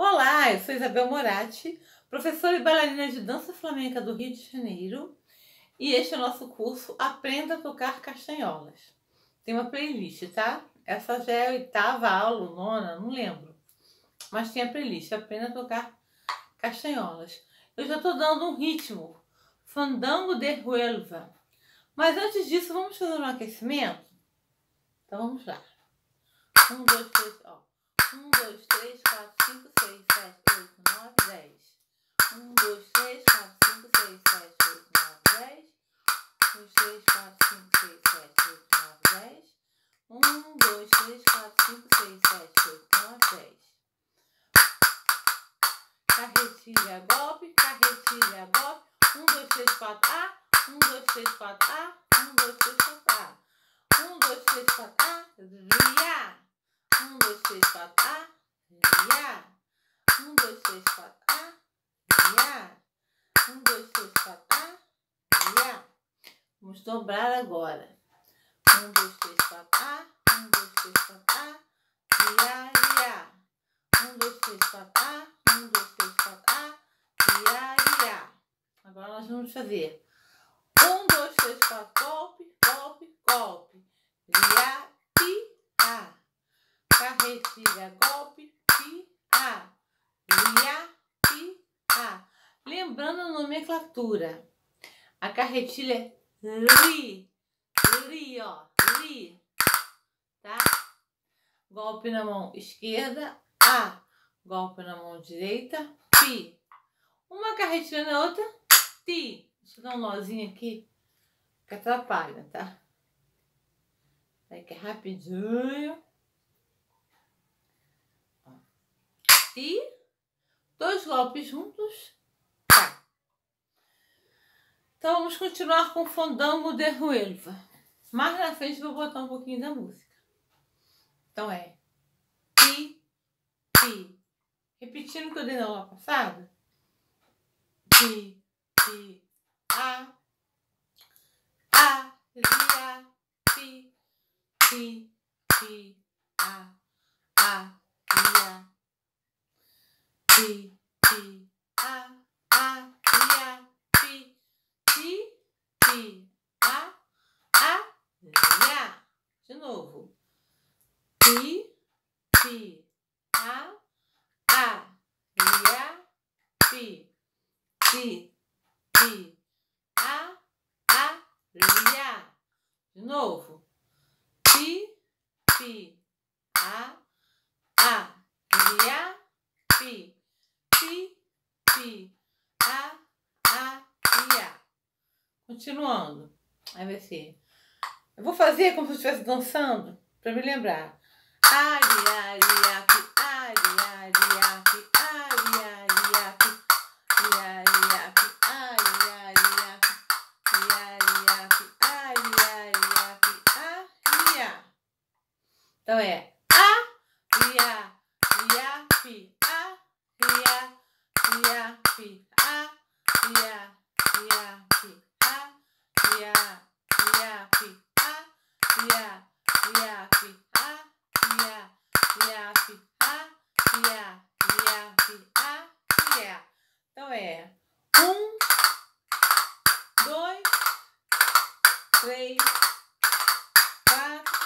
Olá, eu sou Isabel Moratti, professora e bailarina de dança flamenca do Rio de Janeiro, e este é o nosso curso Aprenda a Tocar Castanholas. Tem uma playlist, tá? Essa já é a oitava aula, nona, não lembro. Mas tem a playlist Aprenda a Tocar Castanholas. Eu já estou dando um ritmo, Fandango de Huelva. Mas antes disso, vamos fazer um aquecimento? Então vamos lá. Um, dois, três, ó. Um, dois, três, quatro, cinco, seis, sete, oito, nove, dez. Um, dois, três, quatro, cinco, seis, sete, oito, nove, dez. Um, dois, três, quatro, cinco, seis, sete, oito, nove, dez. Um, dois, três, quatro, cinco, seis, sete, oito, nove, dez. Carretilha, golpe, carretilha, golpe. Um, dois, três, quatro, A. Um, dois, três, quatro, A. Um, dois, três, quatro, A. Um, dois, três, quatro, A. Ria. Um, dois, três, quatro, A, Ria. Um, dois, três, quatro, A, Ria. Um, dois, três, quatro, A, Ria. Vamos dobrar agora. Um, dois, três, quatro, A. Um, dois, três, quatro, A, Ria, Ria. Um, dois, três, quatro, A. Um, dois, três, quatro, A, Ria, Ria. Agora nós vamos fazer. Um, dois, três, quatro, golpe, golpe, golpe. Ria, pi, a golpe, pi, a, lia, pi, a. Lembrando a nomenclatura, a carretilha é ri, ri, ó, ri, tá? Golpe na mão esquerda, a, golpe na mão direita, pi. Uma carretilha na outra, ti. Deixa eu dar um nozinho aqui, que atrapalha, tá? Aí que é rapidinho. Dois golpes juntos, tá. Então vamos continuar com Fandango de Ruelva. Mais na frente vou botar um pouquinho da música. Então é pi, pi. Repetindo o que eu dei na aula passada. Pi, pi, a, a, ria, pi, pi, a, a, ria, pi, pi, a, a, pi, pi, pi, a, a, ria. De novo. Pi, pi, a, a, pi, pi, pi, a, a, ria. De novo. Pi, pi, a, a, ria, pi pi, pi, a, a, e a. Continuando. Aí vai ser. Eu vou fazer como se eu estivesse dançando, para me lembrar. Ari, ari, api, ari, ari, api, ari, ari, api, ari, api, ari, ari, api, ari, api, ari, ari, api, ari. Então é a, ria, é um, dois, três, quatro.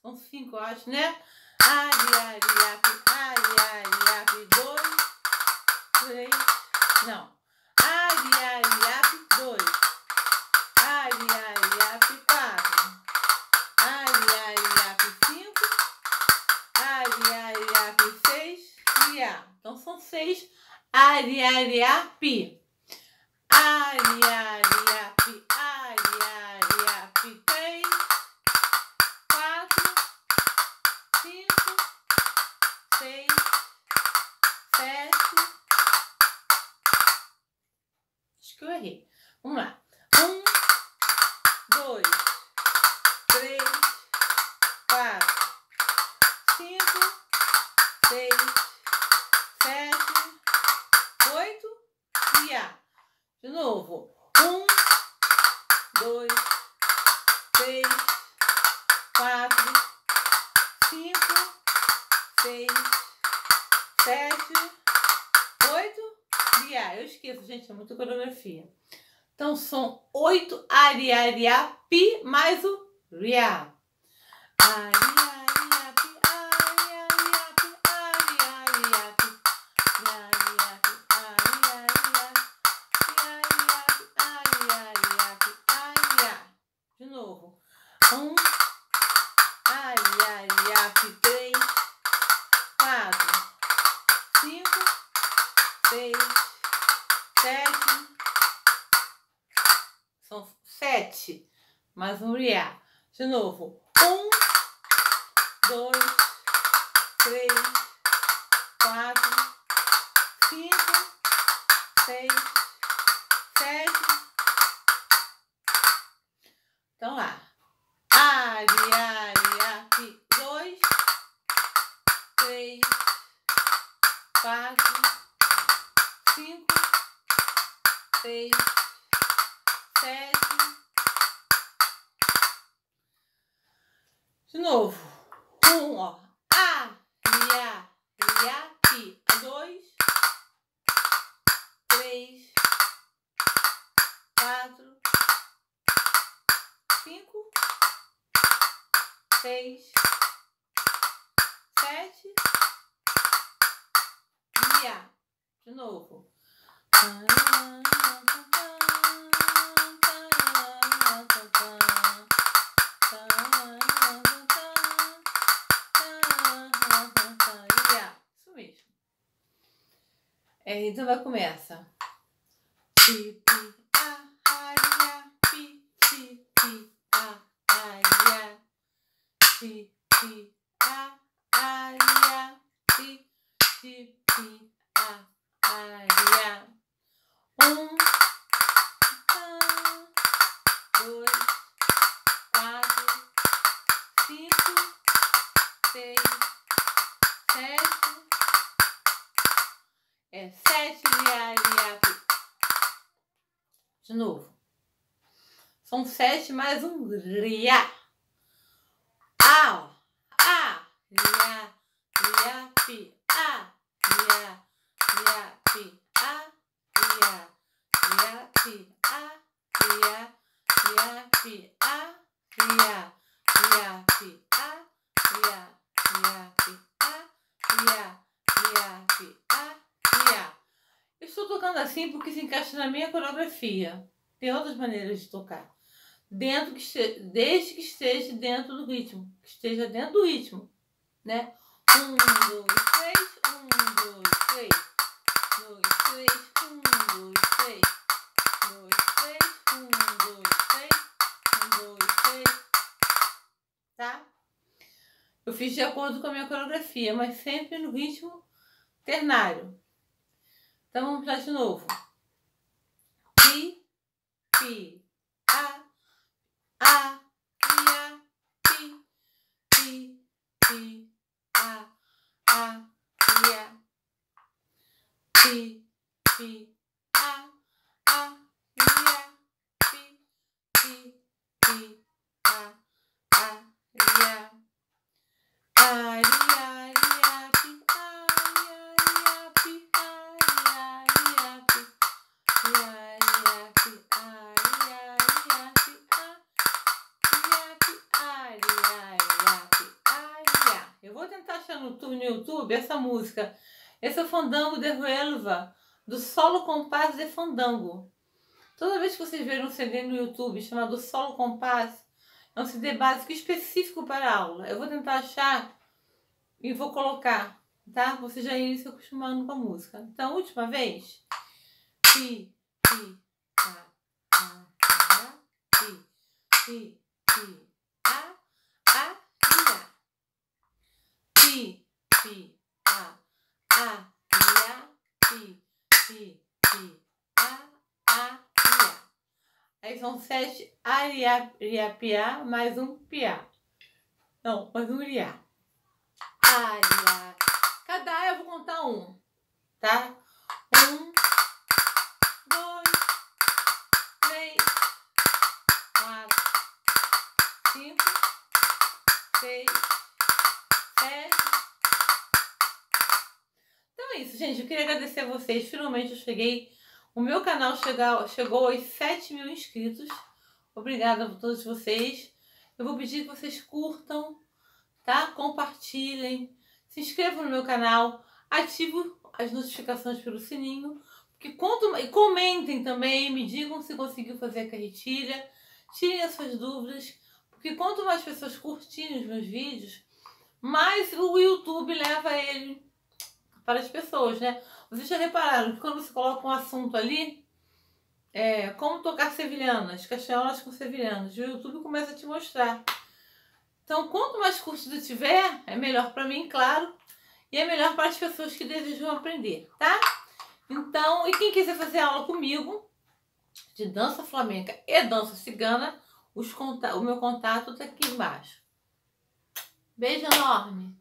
São cinco, eu acho, né? Ari, ari, ari, seis. Ari, ari, api. Ari, ari, api, ari, ari, api, três, quatro, cinco, seis, sete. Acho que eu errei. Vamos lá. A. De novo. Um, dois, três, quatro, cinco, seis, sete, oito, riá. Eu esqueço, gente, é muita coreografia. Então são oito ariaria pi mais o riá. Ariaria Mais um riá. De novo. Um, dois, De novo. Um, ó. A, ria, ria, pi. Dois, três, quatro, cinco, seis, sete, ria. De novo. Isso Então vai começa. Pi, pi, pi, pi, pi, a, a, a. Um, dois, quatro, cinco, seis, sete. Sete lia, lia, pi. De novo. São sete mais um ria. A, ó. A, lia, lia, pi. A, lia, lia, pi. A, lia, lia, pi. A, lia, lia, pi. A, lia, lia, pi. A, assim porque se encaixa na minha coreografia. Tem outras maneiras de tocar. Dentro que este- desde que esteja dentro do ritmo. Que esteja dentro do ritmo. Né? Um, dois, três. Um, dois, três. Dois, três. Um, dois, três. Dois, três. Um, dois, três. Um, dois, três. Tá? Eu fiz de acordo com a minha coreografia, mas sempre no ritmo ternário. Então vamos lá de novo. Pi, pi, a, a, ia, pi, pi, pi, a, a, pi, pi, vou tentar achar no YouTube, no YouTube essa música. Esse é o Fandango de Ruelva, do Solo Compass de Fandango. Toda vez que vocês verem um CD no YouTube chamado Solo Compass, é um CD básico específico para aula. Eu vou tentar achar e vou colocar, tá? Você já ir se acostumando com a música. Então, última vez. Pi, pi, a, a, a, pi, pi, pi, a, a, ia. Pi, pi, a, a, ia. Pi, pi, pi, a, a, ia. Aí são sete aria, ria, piá, mais um piá. Não, mais um riá. Aria. Cada A eu vou contar um, tá? Um, dois, três, quatro, cinco, seis, é isso, gente. Eu queria agradecer a vocês. Finalmente eu cheguei. O meu canal chegou, chegou aos 7 mil inscritos. Obrigada a todos vocês. Eu vou pedir que vocês curtam, tá? Compartilhem, se inscrevam no meu canal, ativem as notificações pelo sininho, porque quanto e comentem também, me digam se conseguiu fazer a carretilha, tirem as suas dúvidas, porque quanto mais pessoas curtirem os meus vídeos, mais o YouTube leva ele para as pessoas, né? Vocês já repararam que quando você coloca um assunto ali, é, como tocar sevilhanas, castanholas com sevilhanas, o YouTube começa a te mostrar. Então, quanto mais curtida tiver, é melhor para mim, claro, e é melhor para as pessoas que desejam aprender, tá? Então, e quem quiser fazer aula comigo de dança flamenca e dança cigana, os o meu contato tá aqui embaixo. Beijo enorme!